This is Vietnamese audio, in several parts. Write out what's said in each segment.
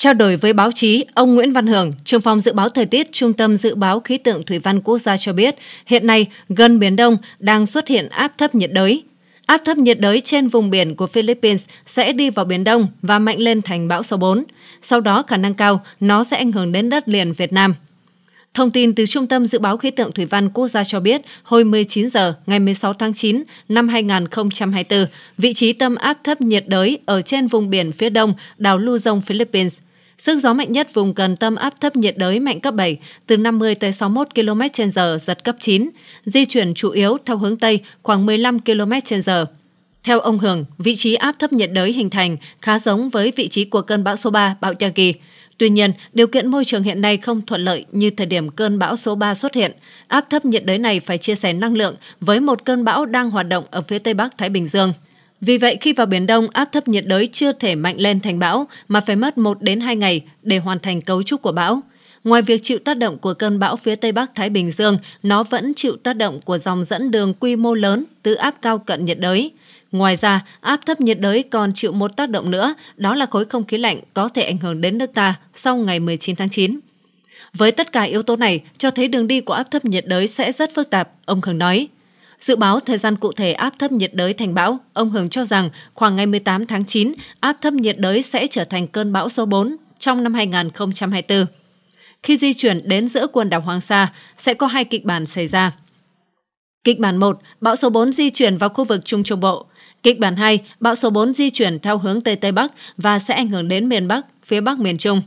Trao đổi với báo chí, ông Nguyễn Văn Hưởng, trưởng phòng dự báo thời tiết Trung tâm Dự báo Khí tượng Thủy văn Quốc gia cho biết, hiện nay gần Biển Đông đang xuất hiện áp thấp nhiệt đới. Áp thấp nhiệt đới trên vùng biển của Philippines sẽ đi vào Biển Đông và mạnh lên thành bão số 4. Sau đó khả năng cao nó sẽ ảnh hưởng đến đất liền Việt Nam. Thông tin từ Trung tâm Dự báo Khí tượng Thủy văn Quốc gia cho biết, hồi 19 giờ ngày 16 tháng 9 năm 2024, vị trí tâm áp thấp nhiệt đới ở trên vùng biển phía đông đảo Luzon, Philippines – Sức gió mạnh nhất vùng gần tâm áp thấp nhiệt đới mạnh cấp 7, từ 50 tới 61 km h giật cấp 9, di chuyển chủ yếu theo hướng Tây khoảng 15 km h Theo ông Hưởng, vị trí áp thấp nhiệt đới hình thành khá giống với vị trí của cơn bão số 3 bão Yagi. Tuy nhiên, điều kiện môi trường hiện nay không thuận lợi như thời điểm cơn bão số 3 xuất hiện. Áp thấp nhiệt đới này phải chia sẻ năng lượng với một cơn bão đang hoạt động ở phía Tây Bắc Thái Bình Dương. Vì vậy, khi vào Biển Đông, áp thấp nhiệt đới chưa thể mạnh lên thành bão mà phải mất 1 đến 2 ngày để hoàn thành cấu trúc của bão. Ngoài việc chịu tác động của cơn bão phía Tây Bắc Thái Bình Dương, nó vẫn chịu tác động của dòng dẫn đường quy mô lớn từ áp cao cận nhiệt đới. Ngoài ra, áp thấp nhiệt đới còn chịu một tác động nữa, đó là khối không khí lạnh có thể ảnh hưởng đến nước ta sau ngày 19 tháng 9. Với tất cả yếu tố này, cho thấy đường đi của áp thấp nhiệt đới sẽ rất phức tạp, ông Khương nói. Dự báo thời gian cụ thể áp thấp nhiệt đới thành bão, ông Hường cho rằng khoảng ngày 18 tháng 9, áp thấp nhiệt đới sẽ trở thành cơn bão số 4 trong năm 2024. Khi di chuyển đến giữa quần đảo Hoàng Sa, sẽ có hai kịch bản xảy ra. Kịch bản 1, bão số 4 di chuyển vào khu vực Trung Trung Bộ. Kịch bản 2, bão số 4 di chuyển theo hướng Tây Tây Bắc và sẽ ảnh hưởng đến miền Bắc, phía Bắc miền Trung.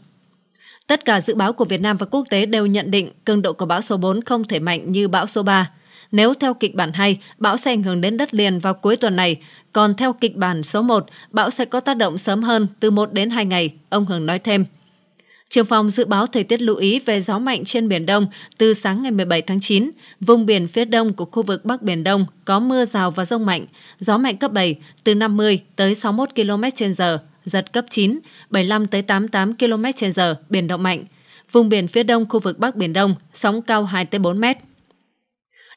Tất cả dự báo của Việt Nam và quốc tế đều nhận định cường độ của bão số 4 không thể mạnh như bão số 3. Nếu theo kịch bản 2, bão sẽ ảnh hưởng đến đất liền vào cuối tuần này, còn theo kịch bản số 1, bão sẽ có tác động sớm hơn từ 1 đến 2 ngày, ông Hường nói thêm. Trường phòng dự báo thời tiết lưu ý về gió mạnh trên Biển Đông từ sáng ngày 17 tháng 9, vùng biển phía đông của khu vực Bắc Biển Đông có mưa rào và rông mạnh, gió mạnh cấp 7 từ 50 tới 61 km h giật cấp 9, 75 tới 88 km h biển động mạnh. Vùng biển phía đông khu vực Bắc Biển Đông, sóng cao 2 tới 4 mét.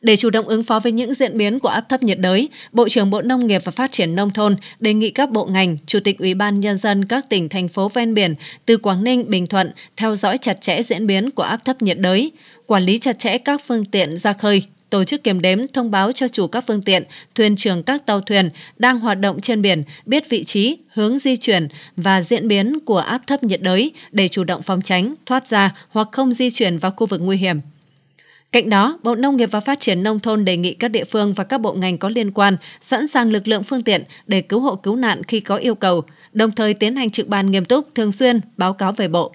Để chủ động ứng phó với những diễn biến của áp thấp nhiệt đới, Bộ trưởng Bộ Nông nghiệp và Phát triển Nông thôn đề nghị các bộ ngành, Chủ tịch Ủy ban Nhân dân các tỉnh, thành phố ven biển từ Quảng Ninh, Bình Thuận theo dõi chặt chẽ diễn biến của áp thấp nhiệt đới, quản lý chặt chẽ các phương tiện ra khơi, tổ chức kiểm đếm thông báo cho chủ các phương tiện, thuyền trưởng các tàu thuyền đang hoạt động trên biển biết vị trí, hướng di chuyển và diễn biến của áp thấp nhiệt đới để chủ động phòng tránh, thoát ra hoặc không di chuyển vào khu vực nguy hiểm. Cạnh đó, Bộ Nông nghiệp và Phát triển Nông thôn đề nghị các địa phương và các bộ ngành có liên quan sẵn sàng lực lượng phương tiện để cứu hộ cứu nạn khi có yêu cầu, đồng thời tiến hành trực ban nghiêm túc, thường xuyên, báo cáo về Bộ.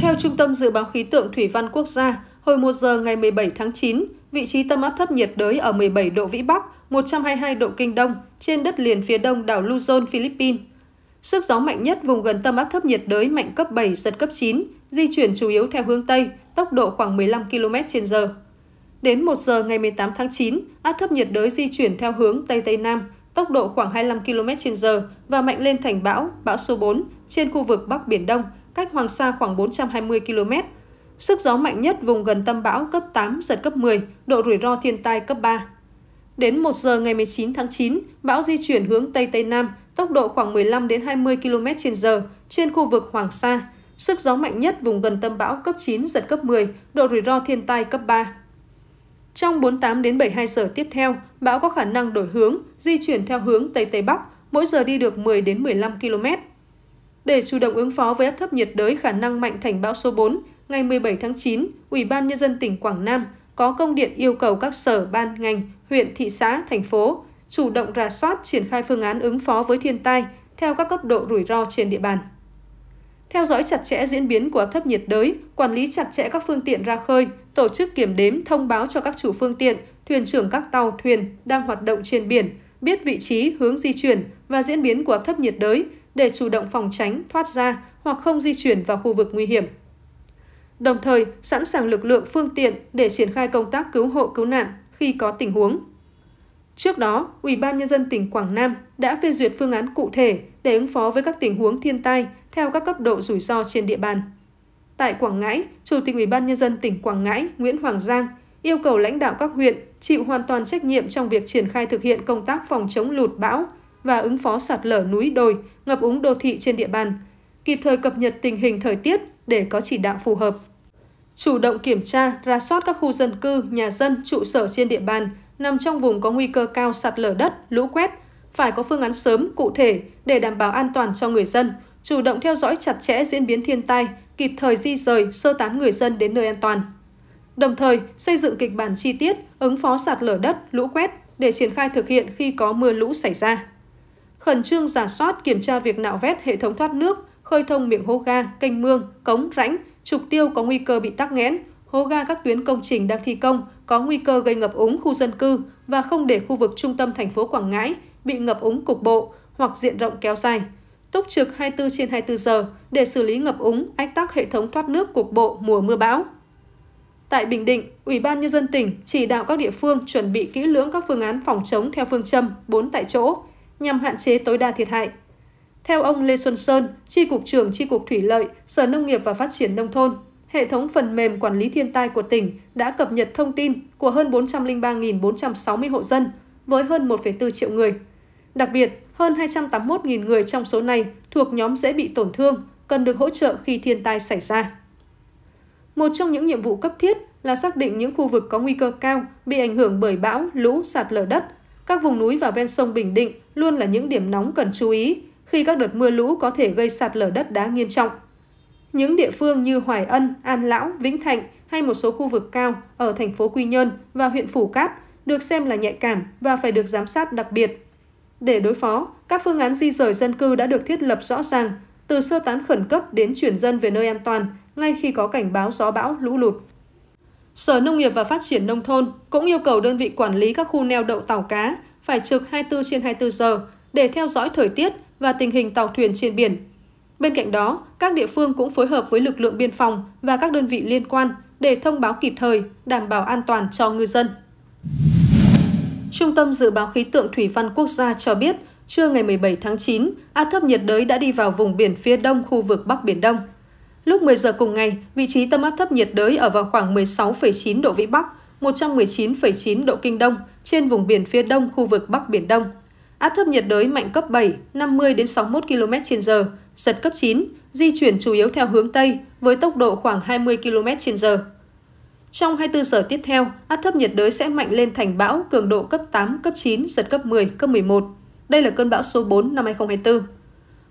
Theo Trung tâm Dự báo Khí tượng Thủy văn Quốc gia, hồi 1 giờ ngày 17 tháng 9, vị trí tâm áp thấp nhiệt đới ở 17 độ Vĩ Bắc, 122 độ Kinh Đông trên đất liền phía đông đảo Luzon, Philippines. Sức gió mạnh nhất vùng gần tâm áp thấp nhiệt đới mạnh cấp 7, giật cấp 9, di chuyển chủ yếu theo hướng Tây, tốc độ khoảng 15 km/h. Đến 1 giờ ngày 18 tháng 9, áp thấp nhiệt đới di chuyển theo hướng Tây Tây Nam, tốc độ khoảng 25 km/h và mạnh lên thành bão, bão số 4 trên khu vực Bắc Biển Đông, cách Hoàng Sa khoảng 420 km. Sức gió mạnh nhất vùng gần tâm bão cấp 8, giật cấp 10, độ rủi ro thiên tai cấp 3. Đến 1 giờ ngày 19 tháng 9, bão di chuyển hướng Tây Tây Nam, tốc độ khoảng 15 đến 20 km/h trên khu vực Hoàng Sa, Sức gió mạnh nhất vùng gần tâm bão cấp 9 giật cấp 10, độ rủi ro thiên tai cấp 3. Trong 48 đến 72 giờ tiếp theo, bão có khả năng đổi hướng, di chuyển theo hướng Tây Tây Bắc, mỗi giờ đi được 10 đến 15 km. Để chủ động ứng phó với áp thấp nhiệt đới khả năng mạnh thành bão số 4, ngày 17 tháng 9, Ủy ban Nhân dân tỉnh Quảng Nam có công điện yêu cầu các sở, ban, ngành, huyện, thị xã, thành phố chủ động rà soát triển khai phương án ứng phó với thiên tai theo các cấp độ rủi ro trên địa bàn theo dõi chặt chẽ diễn biến của áp thấp nhiệt đới, quản lý chặt chẽ các phương tiện ra khơi, tổ chức kiểm đếm thông báo cho các chủ phương tiện, thuyền trưởng các tàu, thuyền đang hoạt động trên biển, biết vị trí, hướng di chuyển và diễn biến của áp thấp nhiệt đới để chủ động phòng tránh, thoát ra hoặc không di chuyển vào khu vực nguy hiểm. Đồng thời, sẵn sàng lực lượng phương tiện để triển khai công tác cứu hộ cứu nạn khi có tình huống. Trước đó, Ủy ban nhân dân tỉnh Quảng Nam đã phê duyệt phương án cụ thể để ứng phó với các tình huống thiên tai theo các cấp độ rủi ro trên địa bàn. Tại Quảng Ngãi, Chủ tịch Ủy ban nhân dân tỉnh Quảng Ngãi Nguyễn Hoàng Giang yêu cầu lãnh đạo các huyện chịu hoàn toàn trách nhiệm trong việc triển khai thực hiện công tác phòng chống lụt bão và ứng phó sạt lở núi đồi, ngập úng đô thị trên địa bàn, kịp thời cập nhật tình hình thời tiết để có chỉ đạo phù hợp. Chủ động kiểm tra, ra soát các khu dân cư, nhà dân, trụ sở trên địa bàn nằm trong vùng có nguy cơ cao sạt lở đất, lũ quét, phải có phương án sớm, cụ thể để đảm bảo an toàn cho người dân, chủ động theo dõi chặt chẽ diễn biến thiên tai, kịp thời di rời, sơ tán người dân đến nơi an toàn. Đồng thời, xây dựng kịch bản chi tiết, ứng phó sạt lở đất, lũ quét để triển khai thực hiện khi có mưa lũ xảy ra. Khẩn trương giả soát kiểm tra việc nạo vét hệ thống thoát nước, khơi thông miệng hố ga, kênh mương, cống, rãnh, trục tiêu có nguy cơ bị tắc nghẽn, hố ga các tuyến công trình đang thi công có nguy cơ gây ngập úng khu dân cư và không để khu vực trung tâm thành phố Quảng Ngãi bị ngập úng cục bộ hoặc diện rộng kéo dài. Túc trực 24 trên 24 giờ để xử lý ngập úng, ách tắc hệ thống thoát nước cục bộ mùa mưa bão. Tại Bình Định, Ủy ban Nhân dân tỉnh chỉ đạo các địa phương chuẩn bị kỹ lưỡng các phương án phòng chống theo phương châm 4 tại chỗ nhằm hạn chế tối đa thiệt hại. Theo ông Lê Xuân Sơn, Tri Cục trưởng Tri Cục Thủy Lợi, Sở Nông nghiệp và Phát triển Nông thôn, hệ thống phần mềm quản lý thiên tai của tỉnh đã cập nhật thông tin của hơn 403.460 hộ dân với hơn 1,4 triệu người. Đặc biệt, hơn 281.000 người trong số này thuộc nhóm dễ bị tổn thương, cần được hỗ trợ khi thiên tai xảy ra. Một trong những nhiệm vụ cấp thiết là xác định những khu vực có nguy cơ cao bị ảnh hưởng bởi bão, lũ, sạt lở đất. Các vùng núi và ven sông Bình Định luôn là những điểm nóng cần chú ý khi các đợt mưa lũ có thể gây sạt lở đất đá nghiêm trọng. Những địa phương như Hoài Ân, An Lão, Vĩnh Thạnh hay một số khu vực cao ở thành phố Quy Nhơn và huyện Phủ Cát được xem là nhạy cảm và phải được giám sát đặc biệt. Để đối phó, các phương án di rời dân cư đã được thiết lập rõ ràng, từ sơ tán khẩn cấp đến chuyển dân về nơi an toàn ngay khi có cảnh báo gió bão, lũ lụt. Sở Nông nghiệp và Phát triển Nông thôn cũng yêu cầu đơn vị quản lý các khu neo đậu tàu cá phải trực 24 trên 24 giờ để theo dõi thời tiết và tình hình tàu thuyền trên biển. Bên cạnh đó, các địa phương cũng phối hợp với lực lượng biên phòng và các đơn vị liên quan để thông báo kịp thời, đảm bảo an toàn cho ngư dân. Trung tâm Dự báo Khí tượng Thủy văn Quốc gia cho biết, trưa ngày 17 tháng 9, áp thấp nhiệt đới đã đi vào vùng biển phía đông khu vực Bắc Biển Đông. Lúc 10 giờ cùng ngày, vị trí tâm áp thấp nhiệt đới ở vào khoảng 16,9 độ Vĩ Bắc, 119,9 độ Kinh Đông trên vùng biển phía đông khu vực Bắc Biển Đông. Áp thấp nhiệt đới mạnh cấp 7, 50 đến 61 km/h, giật cấp 9, di chuyển chủ yếu theo hướng Tây với tốc độ khoảng 20 km/h. Trong 24 giờ tiếp theo, áp thấp nhiệt đới sẽ mạnh lên thành bão cường độ cấp 8, cấp 9, giật cấp 10, cấp 11. Đây là cơn bão số 4 năm 2024.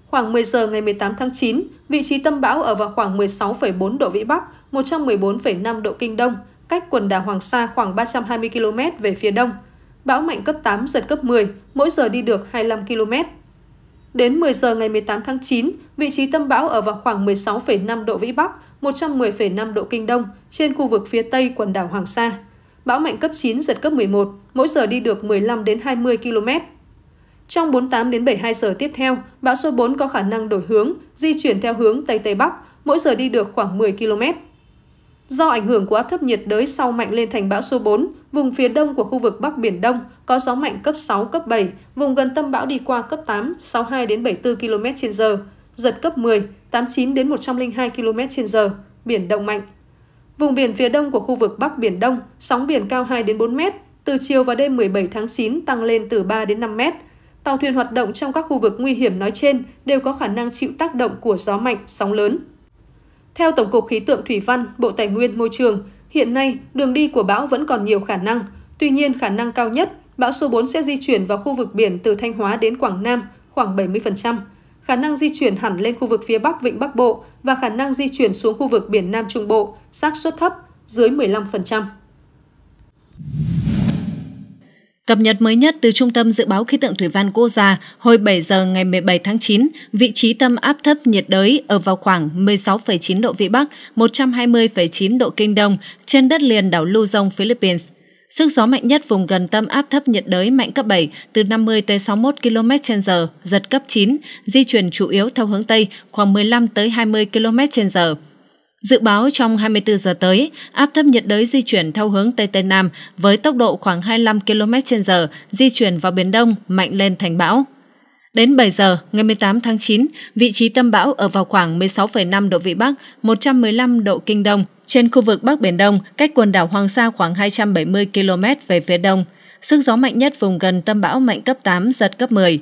Khoảng 10 giờ ngày 18 tháng 9, vị trí tâm bão ở vào khoảng 16,4 độ Vĩ Bắc, 114,5 độ Kinh Đông, cách quần đảo Hoàng Sa khoảng 320 km về phía đông. Bão mạnh cấp 8, giật cấp 10, mỗi giờ đi được 25 km. Đến 10 giờ ngày 18 tháng 9, vị trí tâm bão ở vào khoảng 16,5 độ Vĩ Bắc, 110,5 độ Kinh Đông trên khu vực phía tây quần đảo Hoàng Sa. Bão mạnh cấp 9, giật cấp 11, mỗi giờ đi được 15 đến 20 km. Trong 48 đến 72 giờ tiếp theo, bão số 4 có khả năng đổi hướng, di chuyển theo hướng Tây Tây Bắc, mỗi giờ đi được khoảng 10 km. Do ảnh hưởng của áp thấp nhiệt đới sau mạnh lên thành bão số 4, vùng phía đông của khu vực Bắc Biển Đông có gió mạnh cấp 6, cấp 7, vùng gần tâm bão đi qua cấp 8, 62 đến 74 km/h, giật cấp 10, 89 đến 102 km/h, biển động mạnh. Vùng biển phía đông của khu vực Bắc Biển Đông, sóng biển cao 2 đến 4 mét, từ chiều và đêm 17 tháng 9 tăng lên từ 3 đến 5 mét. Tàu thuyền hoạt động trong các khu vực nguy hiểm nói trên đều có khả năng chịu tác động của gió mạnh, sóng lớn. Theo Tổng cục Khí tượng Thủy văn, Bộ Tài nguyên Môi trường, hiện nay đường đi của bão vẫn còn nhiều khả năng. Tuy nhiên, khả năng cao nhất, bão số 4 sẽ di chuyển vào khu vực biển từ Thanh Hóa đến Quảng Nam khoảng 70%, khả năng di chuyển hẳn lên khu vực phía Bắc Vịnh Bắc Bộ và khả năng di chuyển xuống khu vực biển Nam Trung Bộ, xác suất thấp, dưới 15%. Cập nhật mới nhất từ Trung tâm Dự báo Khí tượng Thủy văn Quốc gia hồi 7 giờ ngày 17 tháng 9, vị trí tâm áp thấp nhiệt đới ở vào khoảng 16,9 độ Vĩ Bắc, 120,9 độ Kinh Đông trên đất liền đảo Luzon, Philippines. Sức gió mạnh nhất vùng gần tâm áp thấp nhiệt đới mạnh cấp 7 từ 50 tới 61 km/h, giật cấp 9, di chuyển chủ yếu theo hướng Tây khoảng 15 tới 20 km/h. Dự báo trong 24 giờ tới, áp thấp nhiệt đới di chuyển theo hướng Tây Tây Nam với tốc độ khoảng 25 km/h, di chuyển vào Biển Đông, mạnh lên thành bão. Đến 7 giờ ngày 18 tháng 9, vị trí tâm bão ở vào khoảng 16,5 độ Vĩ Bắc, 115 độ Kinh Đông, trên khu vực Bắc Biển Đông, cách quần đảo Hoàng Sa khoảng 270 km về phía đông. Sức gió mạnh nhất vùng gần tâm bão mạnh cấp 8, giật cấp 10.